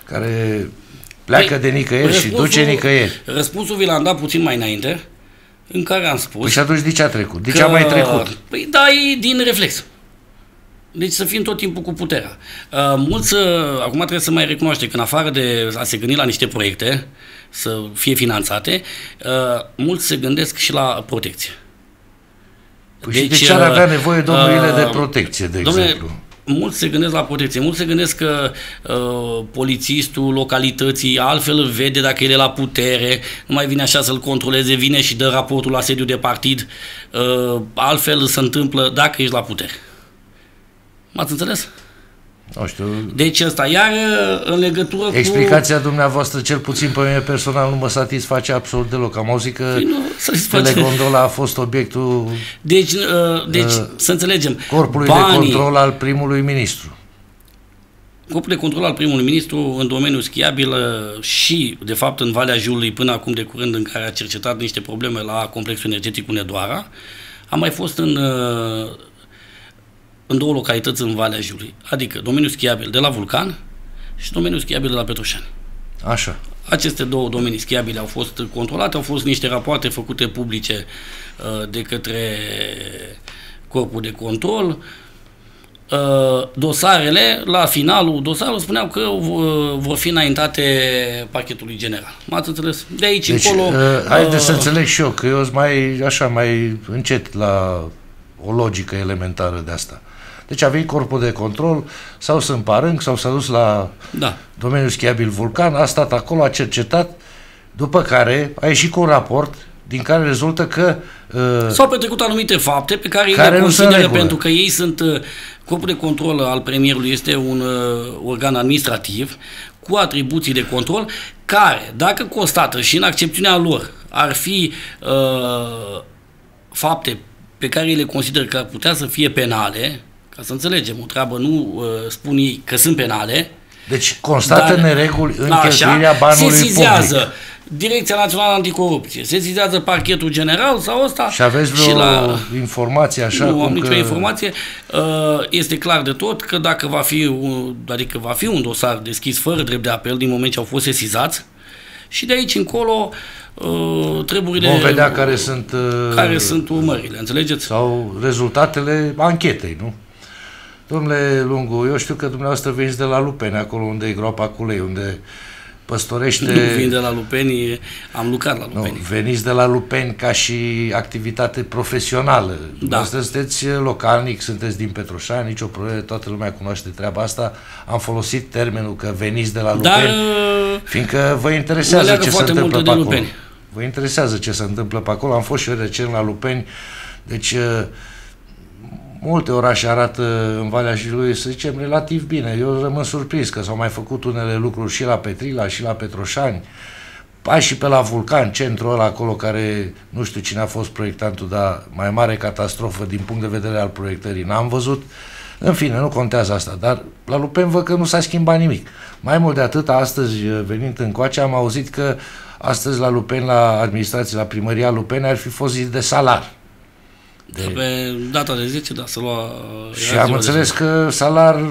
care pleacă Păi, de nicăieri și răspunsul- duce nicăieri? Răspunsul vi l-am dat puțin mai înainte, în care am spus... Păi și atunci de ce a trecut? De ce că- a mai trecut? Păi da, e din reflex. Deci să fim tot timpul cu puterea. Uh, mulți, uh, acum trebuie să mai recunoaște că în afară de a se gândi la niște proiecte, să fie finanțate, uh, mulți se gândesc și la protecție. Păi și de ce ar uh, avea nevoie domnul Ile de uh, protecție, de domnule, exemplu? Mulți se gândesc la protecție, mulți se gândesc că uh, polițistul localității altfel îl vede dacă el e la putere, nu mai vine așa să-l controleze, vine și dă raportul la sediu de partid, uh, altfel se întâmplă dacă ești la putere. M-ați înțeles? Nu știu, Deci ăsta, iar uh, în legătură cu... Explicația dumneavoastră, cel puțin pe mine personal, nu mă satisface absolut deloc. Am auzit că Păi nu, satisface. telegondola a fost obiectul Deci, uh, deci Uh, să înțelegem, corpului de control al primului ministru. Corpul de control al primului ministru în domeniul schiabil uh, și, de fapt, în Valea Jiului, până acum de curând, în care a cercetat niște probleme la complexul energetic cu Nedoara, a mai fost în, uh, în două localități în Valea Jiului, adică domeniul schiabil de la Vulcan și domeniul schiabil de la Petroșani. Așa. Aceste două domenii schiabile au fost controlate, au fost niște rapoarte făcute publice uh, de către corpul de control. Uh, Dosarele, la finalul dosarului, spuneau că uh, vor fi înaintate parchetului general. M-ați înțeles? De aici Deci, încolo... uh, haide uh, să înțeleg și eu, că eu sunt mai, așa, mai încet la o logică elementară de asta. Deci a venit corpul de control, sau sunt parâng, sau s-a dus la Da. domeniul schiabil Vulcan, a stat acolo, a cercetat, după care a ieșit cu un raport din care rezultă că uh, S-au petrecut anumite fapte pe care, Care ei le nu sunt în consideră regulă. pentru că ei sunt uh, corpul de control al premierului este un uh, organ administrativ cu atribuții de control care, dacă constată și în accepțiunea lor ar fi uh, fapte pe care ei le consideră că ar putea să fie penale, ca să înțelegem, o treabă nu uh, spun ei că sunt penale, deci constată Dar- nereguli în Așa, cheltuirea banului sesizează public. Direcția Națională Anticorupție, sesizează parchetul general sau ăsta. Și aveți vreo și la... informație așa? Nu am nicio că... informație. Uh, este clar de tot că dacă va fi, un, adică va fi un dosar deschis fără drept de apel din moment ce au fost sesizați și de aici încolo uh, treburile... Vom vedea care sunt... Uh, care sunt urmările, înțelegeți? Sau rezultatele anchetei, nu? Domnule Lungu, eu știu că dumneavoastră veniți de la Lupene, acolo unde e groapa cu lei, unde păstorește... Nu vin de la Lupeni, am lucrat la Lupeni. Nu, veniți de la Lupeni ca și activitate profesională. Da. Astăzi sunteți localnic, sunteți din Petroșani, nicio problemă, toată lumea cunoaște treaba asta. Am folosit termenul că veniți de la Lupeni, Dar, uh, fiindcă vă interesează ce se întâmplă pe acolo. Lupeni. Vă interesează ce se întâmplă pe acolo. Am fost și eu recent la Lupeni, deci uh, multe orașe arată în Valea Jilului, să zicem, relativ bine. Eu rămân surprins că s-au mai făcut unele lucruri și la Petrila, și la Petroșani, Ai și pe la Vulcan, centrul ăla acolo care, nu știu cine a fost proiectantul, dar mai mare catastrofă din punct de vedere al proiectării n-am văzut. În fine, nu contează asta, dar la Lupen văd că nu s-a schimbat nimic. Mai mult de atât, astăzi, venind în coace, am auzit că astăzi la Lupen, la administrație, la primăria Lupen, ar fi fost zi de salar. De... Pe data de 10, da, să lua... Și am înțeles că salar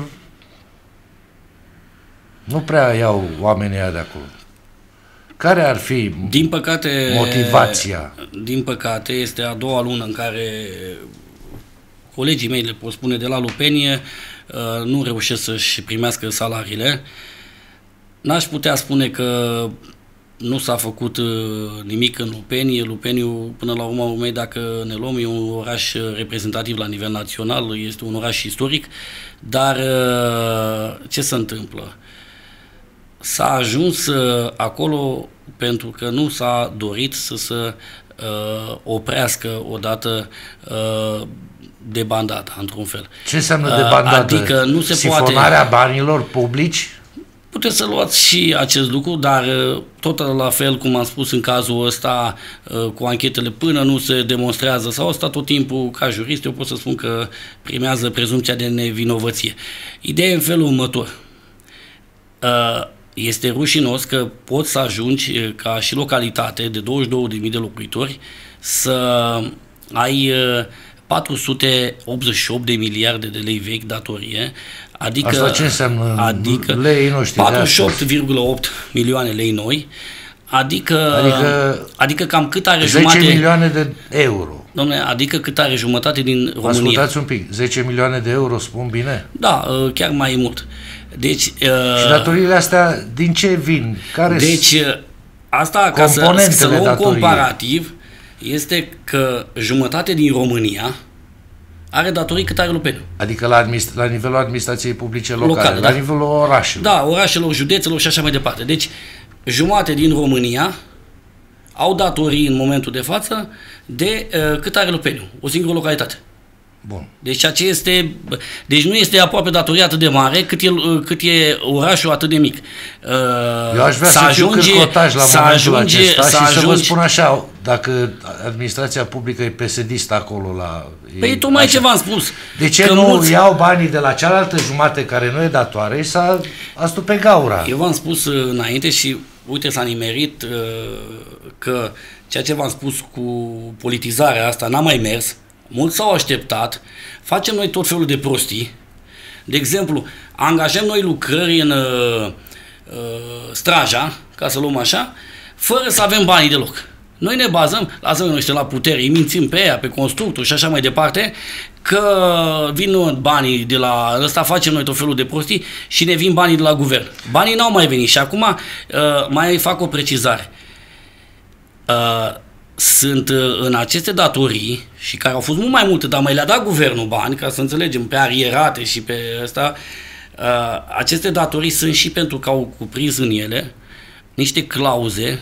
nu prea iau oamenii de acolo. Care ar fi din păcate, motivația? Din păcate, este a doua lună în care colegii mei, le pot spune, de la Lupenie, uh, nu reușesc să-și primească salariile. N-aș putea spune că nu s-a făcut uh, nimic în Lupeni. Lupeniu, până la urmă, urmei, dacă ne luăm, e un oraș reprezentativ la nivel național, este un oraș istoric, dar uh, ce se întâmplă? S-a ajuns uh, acolo pentru că nu s-a dorit să se uh, oprească odată uh, debandata, într-un fel. Ce înseamnă debandata? Adică nu se Sifonarea poate... banilor publici? Puteți să luați și acest lucru, dar uh, tot la fel cum am spus în cazul ăsta uh, cu anchetele până nu se demonstrează sau asta tot timpul ca jurist eu pot să spun că primează prezumția de nevinovăție. Ideea e în felul următor. Uh, este rușinos că poți să ajungi ca și localitate de 22.000 de locuitori să ai 488 de miliarde de lei vechi datorie, adică, Asta ce înseamnă adică lei noștri 48,8 milioane lei noi, adică, adică, adică cam cât are 10 jumate... milioane de euro. Domnule, adică cât are jumătate din România. Ascultați un pic, 10 milioane de euro, spun bine? Da, uh, chiar mai mult. Deci, uh, și datoriile astea din ce vin? Care deci, uh, asta ca să, să luăm comparativ, este că jumătate din România are datorii cât are Lupeniu. Adică la, administ- la nivelul administrației publice locale, locale la da. nivelul orașelor. Da, orașelor, județelor și așa mai departe. Deci, jumate din România au datorii în momentul de față de uh, cât are Lupeniu, o singură localitate. Bun. Deci ceea ce este, deci nu este aproape datoria atât de mare cât e, cât e orașul atât de mic. Uh, Eu aș vrea să, să ajunge, cârcotaj la să momentul ajunge, acesta să și ajunge, să vă spun așa, dacă administrația publică e psd acolo la... Păi tocmai ce v-am spus. De ce nu mulți... iau banii de la cealaltă jumate care nu e datoare și să astu pe gaura? Eu v-am spus uh, înainte și uite s-a nimerit uh, că ceea ce v-am spus cu politizarea asta n-a mai mers, mulți s-au așteptat, facem noi tot felul de prostii. De exemplu, angajăm noi lucrări în uh, uh, straja, ca să luăm așa, fără să avem banii deloc. Noi ne bazăm, lasă noi la putere, îi mințim pe ea, pe constructul și așa mai departe, că vin banii de la ăsta, facem noi tot felul de prostii și ne vin banii de la guvern. Banii n-au mai venit și acum uh, mai fac o precizare. Uh, sunt uh, în aceste datorii și care au fost mult mai multe, dar mai le-a dat guvernul bani, ca să înțelegem, pe arierate și pe ăsta, uh, aceste datorii sunt și pentru că au cuprins în ele niște clauze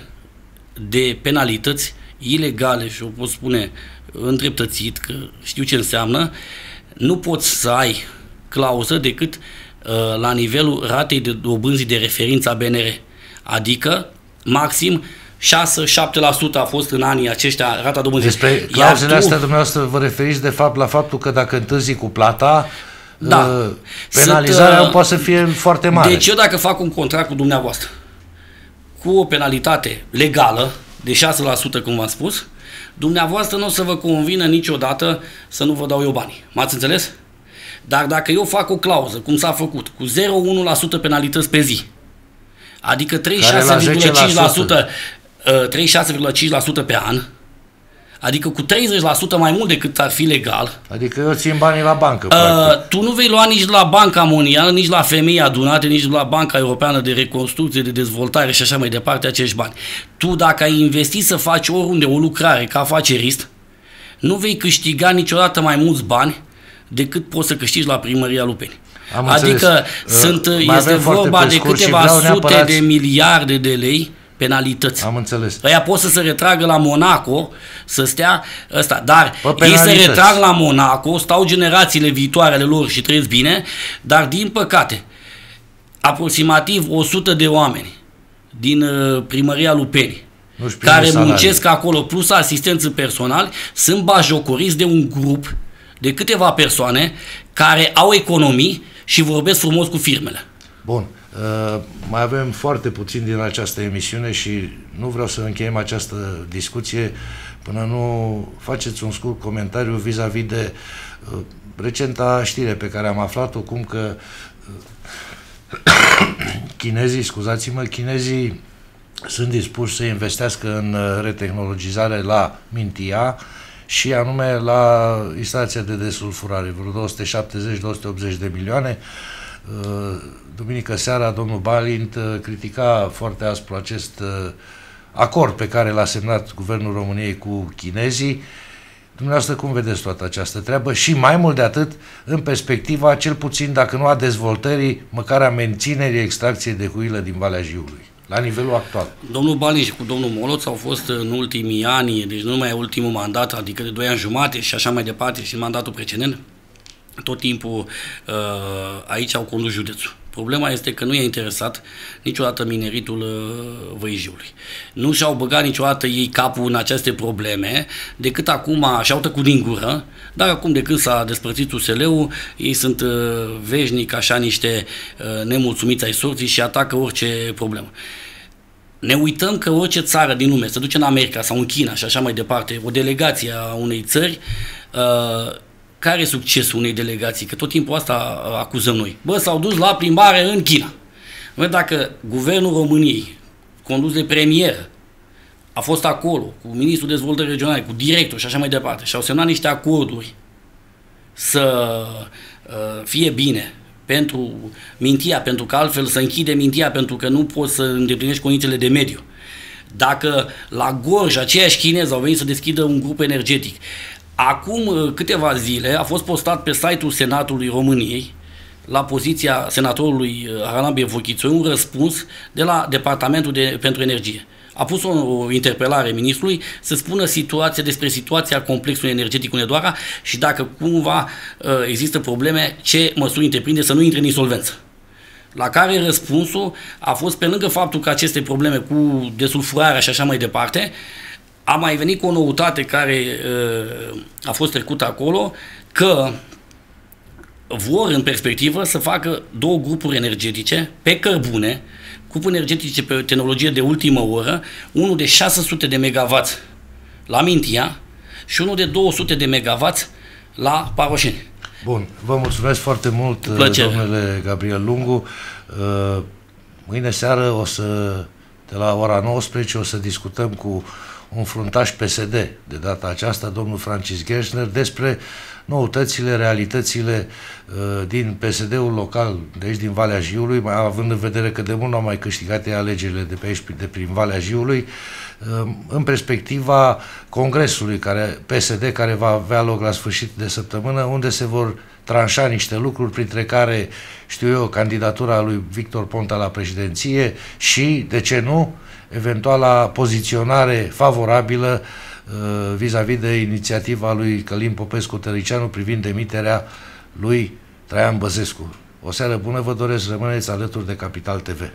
de penalități ilegale și o pot spune întreptățit, că știu ce înseamnă, nu poți să ai clauză decât uh, la nivelul ratei de dobânzii de referință a BNR. Adică, maxim, 6-7% a fost în anii aceștia rata dobânzii. Despre clauzele tu... astea dumneavoastră vă referiți de fapt la faptul că dacă întârzi cu plata, da. Uh, penalizarea Sunt, uh, poate să fie foarte mare. Deci eu dacă fac un contract cu dumneavoastră, cu cu o penalitate legală de 6%, cum v-am spus, dumneavoastră nu o să vă convină niciodată să nu vă dau eu bani. M-ați înțeles? Dar dacă eu fac o clauză, cum s-a făcut, cu 0,1% penalități pe zi, adică 36,5%, 36,5% pe an, Adică cu 30% mai mult decât ar fi legal. Adică eu țin banii la bancă. Uh, tu nu vei lua nici la Banca Mondială, nici la femei adunate, nici la Banca Europeană de Reconstrucție, de Dezvoltare și așa mai departe acești bani. Tu dacă ai investit să faci oriunde o lucrare ca afacerist, nu vei câștiga niciodată mai mulți bani decât poți să câștigi la primăria Lupeni. Am adică înțeles. sunt, uh, este vorba de câteva sute neapărat... de miliarde de lei penalități. Am înțeles. Ăia pot să se retragă la Monaco, să stea ăsta, dar ei se retrag la Monaco, stau generațiile viitoare ale lor și trăiesc bine, dar din păcate, aproximativ 100 de oameni din uh, primăria Lupeni, care salarii. muncesc acolo, plus asistență personal, sunt bajocoriți de un grup de câteva persoane care au economii și vorbesc frumos cu firmele. Bun. Uh, mai avem foarte puțin din această emisiune și nu vreau să încheiem această discuție până nu faceți un scurt comentariu vis-a-vis -vis de uh, recenta știre pe care am aflat-o, cum că uh, chinezii, scuzați-mă, chinezii sunt dispuși să investească în uh, retehnologizare la Mintia și anume la instalația de desulfurare, vreo 270-280 de milioane. Uh, duminică seara, domnul Balint uh, critica foarte aspru acest uh, acord pe care l-a semnat Guvernul României cu chinezii. Dumneavoastră cum vedeți toată această treabă și mai mult de atât în perspectiva, cel puțin dacă nu a dezvoltării, măcar a menținerii extracției de huilă din Valea Jiului, la nivelul actual. Domnul Balin și cu domnul Moloț au fost în ultimii ani, deci nu numai ultimul mandat, adică de 2 ani jumate și așa mai departe și mandatul precedent, tot timpul uh, aici au condus județul. Problema este că nu i-a interesat niciodată mineritul uh, Văijiului. Nu și-au băgat niciodată ei capul în aceste probleme, decât acum și-au tăcut din gură, dar acum de când s-a despărțit USL-ul, ei sunt uh, veșnic așa niște uh, nemulțumiți ai sorții și atacă orice problemă. Ne uităm că orice țară din lume se duce în America sau în China și așa mai departe, o delegație a unei țări, uh, care e succesul unei delegații? Că tot timpul asta uh, acuzăm noi. Bă, s-au dus la plimbare în China. Bă, dacă guvernul României, condus de premier, a fost acolo cu ministrul dezvoltării regionale, cu director și așa mai departe și au semnat niște acorduri să uh, fie bine pentru mintia, pentru că altfel să închide mintia, pentru că nu poți să îndeplinești condițiile de mediu. Dacă la Gorj aceiași chinezi au venit să deschidă un grup energetic, Acum uh, câteva zile a fost postat pe site-ul Senatului României la poziția senatorului uh, Aranabie Vochițoi un răspuns de la Departamentul de, pentru Energie. A pus o, o interpelare ministrului să spună situația despre situația complexului energetic Unedoara și dacă cumva uh, există probleme, ce măsuri întreprinde să nu intre în insolvență. La care răspunsul a fost pe lângă faptul că aceste probleme cu desulfurarea și așa mai departe, a mai venit cu o noutate care uh, a fost trecută acolo, că vor în perspectivă să facă două grupuri energetice pe cărbune, grupuri energetice pe tehnologie de ultimă oră, unul de 600 de MW la Mintia și unul de 200 de MW la Paroșeni. Bun, vă mulțumesc foarte mult, Plăcere. domnule Gabriel Lungu. Uh, mâine seară o să, de la ora 19, o să discutăm cu un fruntaș PSD, de data aceasta, domnul Francis Gershner, despre noutățile, realitățile uh, din PSD-ul local de aici, din Valea Jiului, mai având în vedere că de mult nu au mai câștigat alegerile de pe aici, de prin Valea Jiului, uh, în perspectiva congresului care, PSD care va avea loc la sfârșit de săptămână, unde se vor tranșa niște lucruri, printre care, știu eu, candidatura lui Victor Ponta la președinție și, de ce nu, eventuala poziționare favorabilă uh, vis-a-vis -vis de inițiativa lui Călim Popescu-Tăricianu privind demiterea lui Traian Băzescu. O seară bună vă doresc, rămâneți alături de Capital TV.